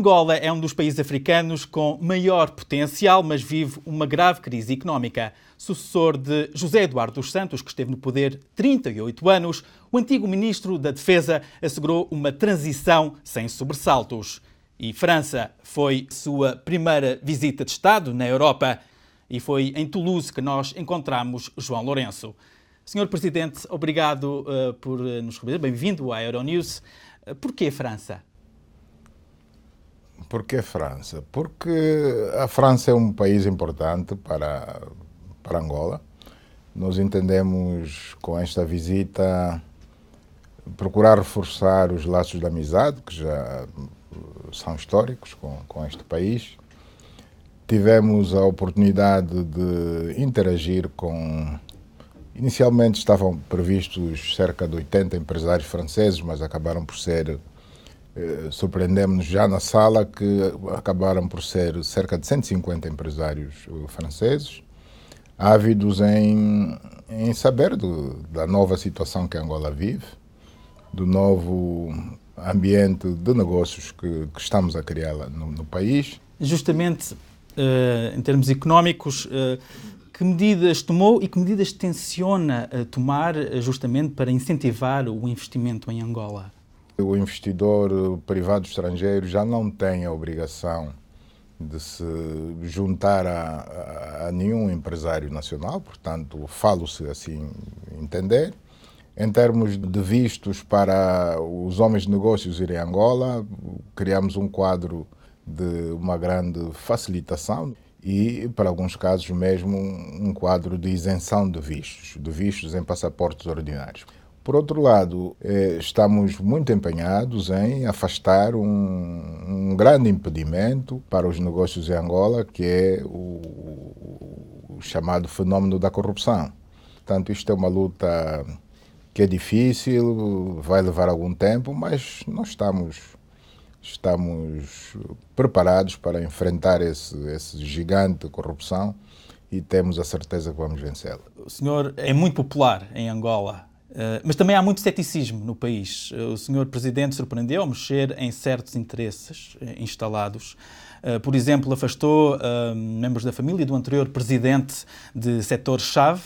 Angola é um dos países africanos com maior potencial, mas vive uma grave crise económica. Sucessor de José Eduardo dos Santos, que esteve no poder 38 anos, o antigo ministro da Defesa assegurou uma transição sem sobressaltos. E França foi sua primeira visita de Estado na Europa. E foi em Toulouse que nós encontramos João Lourenço. Senhor Presidente, obrigado uh, por nos receber. Bem-vindo à Euronews. Uh, Porquê França? Por que França? Porque a França é um país importante para, para Angola. Nós entendemos com esta visita procurar reforçar os laços de amizade, que já são históricos com, com este país. Tivemos a oportunidade de interagir com. Inicialmente estavam previstos cerca de 80 empresários franceses, mas acabaram por ser eh, surpreendemos-nos já na sala que acabaram por ser cerca de 150 empresários eh, franceses, ávidos em, em saber do, da nova situação que Angola vive, do novo ambiente de negócios que, que estamos a criar no, no país. Justamente uh, em termos económicos, uh, que medidas tomou e que medidas tenciona tomar justamente para incentivar o investimento em Angola? O investidor privado estrangeiro já não tem a obrigação de se juntar a, a, a nenhum empresário nacional, portanto, falo-se assim entender. Em termos de vistos para os homens de negócios irem a Angola, criamos um quadro de uma grande facilitação e, para alguns casos mesmo, um quadro de isenção de vistos, de vistos em passaportes ordinários. Por outro lado, eh, estamos muito empenhados em afastar um, um, grande impedimento para os negócios em Angola, que é o, o chamado fenômeno da corrupção. Portanto, isto é uma luta que é difícil, vai levar algum tempo, mas nós estamos, estamos preparados para enfrentar esse, esse gigante de corrupção e temos a certeza que vamos vencê-la. O senhor é muito popular em Angola. Uh, mas também há muito ceticismo no país. Uh, o senhor Presidente surpreendeu ao mexer em certos interesses uh, instalados. por exemplo, afastou membros da família do anterior Presidente de setor-chave.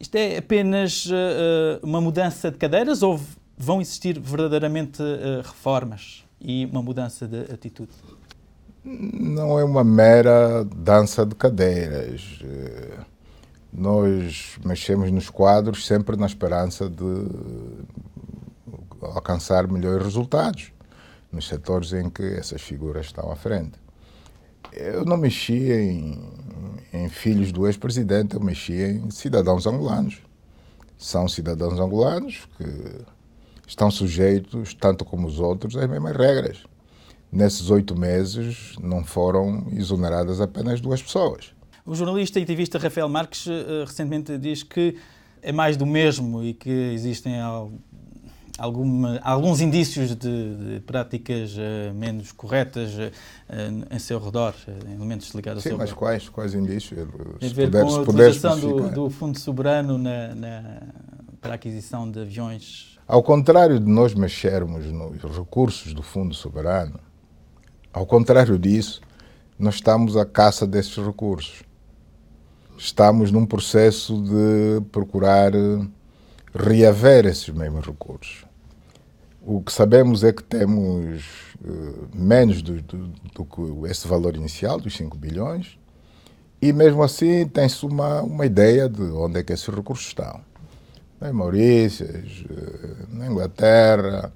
Isto é apenas uma mudança de cadeiras ou vão existir verdadeiramente reformas e uma mudança de atitude? Não é uma mera dança de cadeiras nós mexemos nos quadros sempre na esperança de alcançar melhores resultados nos setores em que essas figuras estão à frente. Eu não mexi em, em filhos do ex-presidente, eu mexi em cidadãos angolanos. São cidadãos angolanos que estão sujeitos, tanto como os outros, às mesmas regras. Nesses oito meses não foram exoneradas apenas duas pessoas. O jornalista e ativista Rafael Marques uh, recentemente diz que é mais do mesmo e que existem alguma, alguns indícios de, de práticas uh, menos corretas uh, em seu redor, elementos ligados Sim, ao seu mas quais, quais indícios? Tem a ver puder, com a utilização do, do, Fundo Soberano na, na, para a aquisição de aviões. Ao contrário de nós mexermos nos recursos do Fundo Soberano, ao contrário disso, nós estamos à caça desses recursos estamos num processo de procurar eh, reaver esses mesmos recursos. O que sabemos é que temos uh, menos do, do, do, que esse valor inicial, dos 5 bilhões, e mesmo assim tem-se uma, uma ideia de onde é que esses recursos estão. Em Maurícias, uh, na Inglaterra,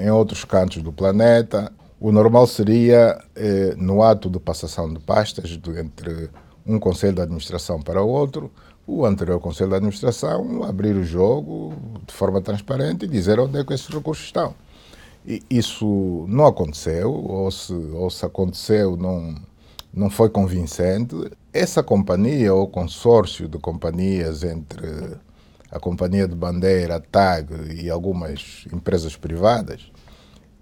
em outros cantos do planeta. O normal seria, no ato de passação de pastas entre um conselho de administração para o outro, o anterior conselho de administração abrir o jogo de forma transparente e dizer onde é que esses recursos estão. E isso não aconteceu, ou se, ou se aconteceu, não, não foi convincente. Essa companhia ou consórcio de companhias entre a companhia de bandeira, a TAG e algumas empresas privadas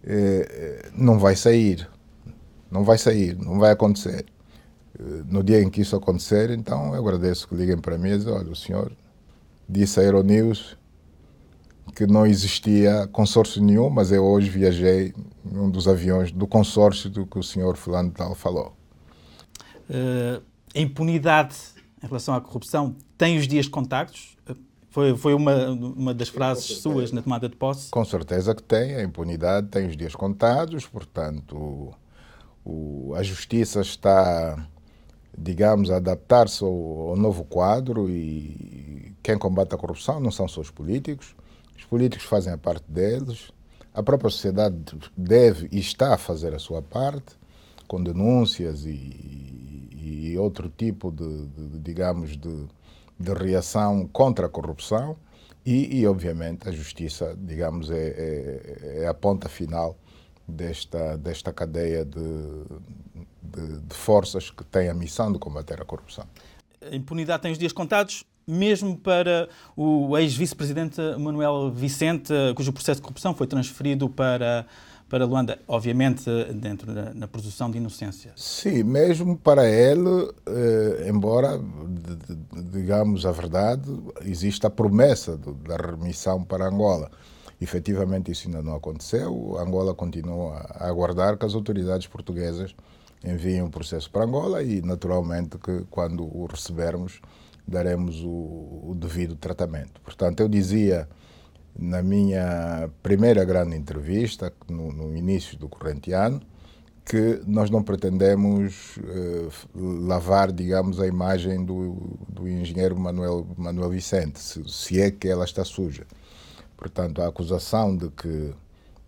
eh, eh não vai sair. Não vai sair, não vai acontecer no dia em que isso acontecer, então eu agradeço que liguem para mim e dizem, olha, o senhor disse a Euronews que não existia consórcio nenhum, mas eu hoje viajei num dos aviões do consórcio do que o senhor fulano tal falou. Uh, a impunidade em relação à corrupção tem os dias contactos? Foi, foi uma, uma das frases suas na tomada de posse? Com certeza que tem. A impunidade tem os dias contados, portanto, o, a justiça está, digamos, adaptar-se ao, ao, novo quadro e quem combate a corrupção não são só os políticos. Os políticos fazem a parte deles. A própria sociedade deve e está a fazer a sua parte, com denúncias e, e outro tipo de, de digamos, de de reação contra a corrupção e, e obviamente, a justiça, digamos, é, é, é, a ponta final desta, desta cadeia de, de, de forças que têm a missão de combater a corrupção. A impunidade tem os dias contados, mesmo para o ex-vice-presidente Manuel Vicente, cujo processo de corrupção foi transferido para para Luanda, obviamente dentro da na presunção de inocência. Sim, mesmo para ele, eh, embora, digamos a verdade, existe a promessa do, da remissão para Angola. Efetivamente isso ainda não aconteceu. Angola continua a aguardar que as autoridades portuguesas enviem o processo para Angola e, naturalmente, que quando o recebermos, daremos o, o devido tratamento. Portanto, eu dizia na minha primeira grande entrevista, no, no início do corrente ano, que nós não pretendemos uh, lavar, digamos, a imagem do, do engenheiro Manuel, Manuel Vicente, se, se, é que ela está suja. Portanto, a acusação de que,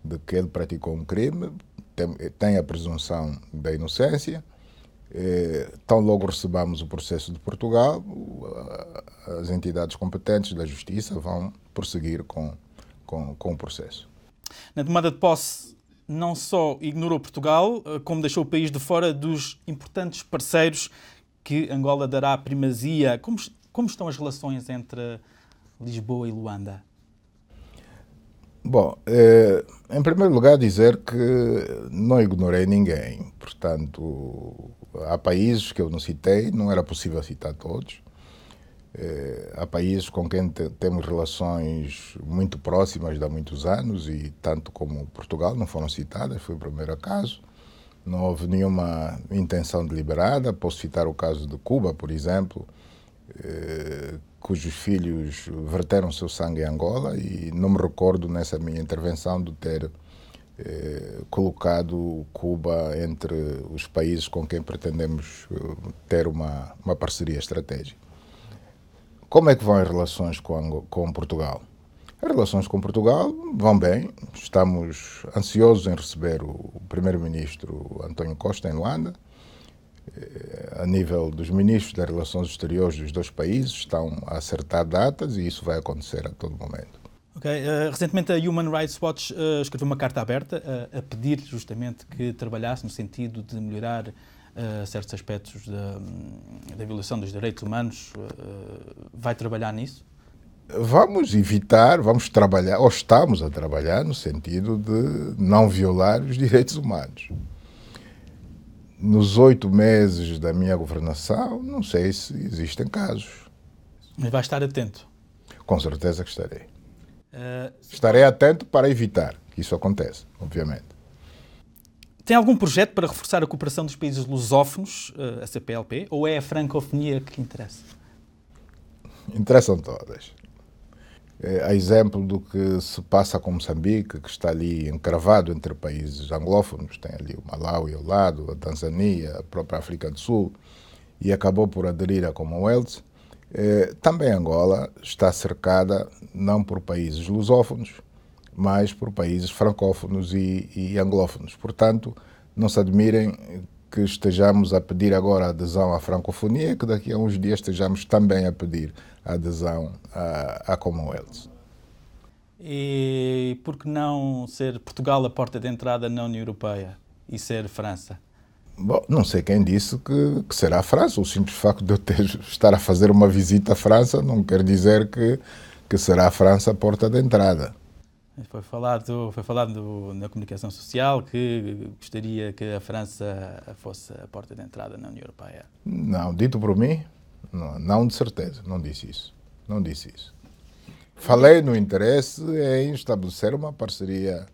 de que ele praticou um crime tem, tem a presunção da inocência. Eh, tão logo recebamos o processo de Portugal, as entidades competentes da Justiça vão prosseguir com, com, com o processo. Na tomada de posse, não só ignorou Portugal, eh, como deixou o país de fora dos importantes parceiros que Angola dará primazia. Como, como estão as relações entre Lisboa e Luanda? Bom, eh, em primeiro lugar, dizer que não ignorei ninguém. Portanto, há países que eu não citei, não era possível citar todos. Eh, há países com quem te, temos relações muito próximas há muitos anos e tanto como Portugal não foram citadas, foi o primeiro caso. Não houve nenhuma intenção deliberada. Posso citar o caso de Cuba, por exemplo, eh, cujos filhos verteram seu sangue em Angola e não me recordo nessa minha intervenção de ter eh, colocado Cuba entre os países com quem pretendemos eh, ter uma, uma parceria estratégica. Como é que vão as relações com, com Portugal? As relações com Portugal vão bem. Estamos ansiosos em receber o primeiro-ministro António Costa em Luanda. Eh, a nível dos ministros das relações exteriores dos dois países, estão a acertar datas e isso vai acontecer a todo momento. Okay. Uh, recentemente a Human Rights Watch uh, escreveu uma carta aberta uh, a pedir justamente que trabalhasse no sentido de melhorar certos aspectos da, da, violação dos direitos humanos. Vai trabalhar nisso? Vamos evitar, vamos trabalhar, ou estamos a trabalhar no sentido de não violar os direitos humanos. Nos oito meses da minha governação, não sei se existem casos. Mas vai estar atento? Com certeza que estarei. Uh, estarei atento para evitar que isso aconteça, obviamente. Tem algum projeto para reforçar a cooperação dos países lusófonos, eh, a CPLP, ou é a francofonia que interessa? Interessam todas. É, a exemplo do que se passa com Moçambique, que está ali encravado entre países anglófonos, tem ali o Malawi ao lado, a Tanzânia, a própria África do Sul, e acabou por aderir à Commonwealth. É, também Angola está cercada não por países lusófonos, mais por países francófonos e, e anglófonos. Portanto, não se admirem que estejamos a pedir agora adesão à francofonia, que daqui a uns dias estejamos também a pedir adesão à, à Commonwealth. E por que não ser Portugal a porta de entrada na União Europeia e ser França? Bom, não sei quem disse que, que será a França. O simples facto de eu ter, estar a fazer uma visita à França não quer dizer que, que será a França a porta de entrada. Foi falado, foi falado na comunicação social que gostaria que a França fosse a porta de entrada na União Europeia. Não, dito por mim, não, não de certeza, não disse isso. Não disse isso. falei no interesse em estabelecer uma parceria,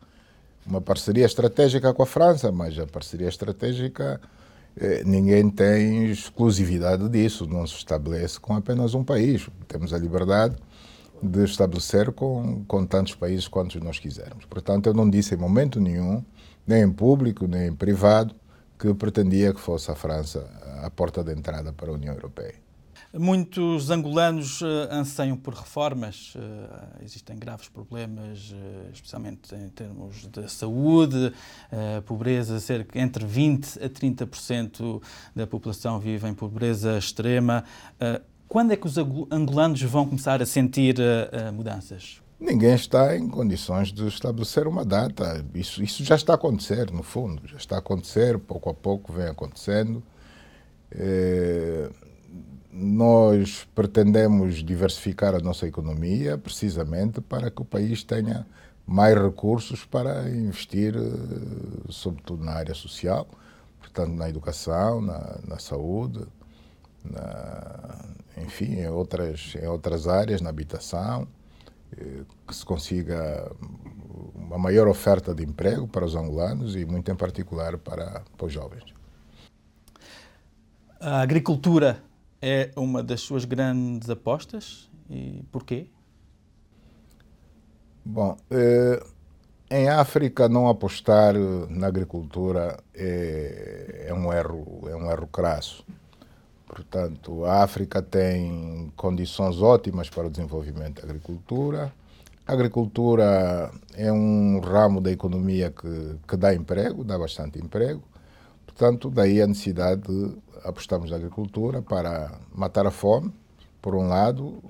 uma parceria estratégica com a França, mas a parceria estratégica eh, ninguém tem exclusividade disso, não se estabelece com apenas um país. Temos a liberdade de estabelecer com, com tantos países quantos nós quisermos. Portanto, eu não disse em momento nenhum, nem em público, nem em privado, que pretendia que fosse a França a porta de entrada para a União Europeia. Muitos angolanos uh, anseiam por reformas. Uh, existem graves problemas, uh, especialmente em termos de saúde, pobreza, cerca entre 20 a 30% da população vive em pobreza extrema. Quando é que os angolanos vão começar a sentir mudanças? Ninguém está em condições de estabelecer uma data. Isso, isso já está a acontecer, no fundo. Já está a acontecer, pouco a pouco vem acontecendo. É nós pretendemos diversificar a nossa economia precisamente para que o país tenha mais recursos para investir, sobretudo na área social, portanto, na educação, na, na saúde, na, enfim, em outras, em outras áreas, na habitação, eh, que se consiga uma maior oferta de emprego para os angolanos e, muito em particular, para, para os jovens. A agricultura é uma das suas grandes apostas e porquê? Bom, eh, em África não apostar na agricultura é, é, um erro, é um erro crasso. Portanto, a África tem condições ótimas para o desenvolvimento da agricultura. A agricultura é um ramo da economia que, que dá emprego, dá bastante emprego. Portanto, daí a necessidade de apostarmos na agricultura para matar a fome, por um lado,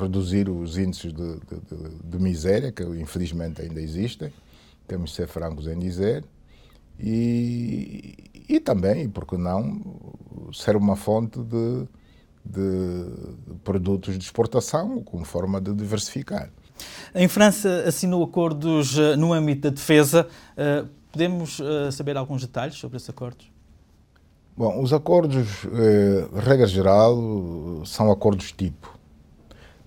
reduzir os índices de, de, de, miséria, que infelizmente ainda existem, temos de ser francos em dizer, e, e também, por que não, ser uma fonte de, de produtos de exportação como forma de diversificar. Em França assinou acordos eh, no âmbito da defesa. Eh, Podemos uh, saber alguns detalhes sobre esses acordos? Bom, os acordos, eh, regra geral, são acordos tipo.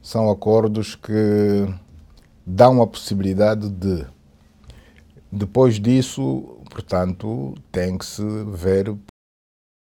São acordos que dão a possibilidade de, depois disso, portanto, tem que se ver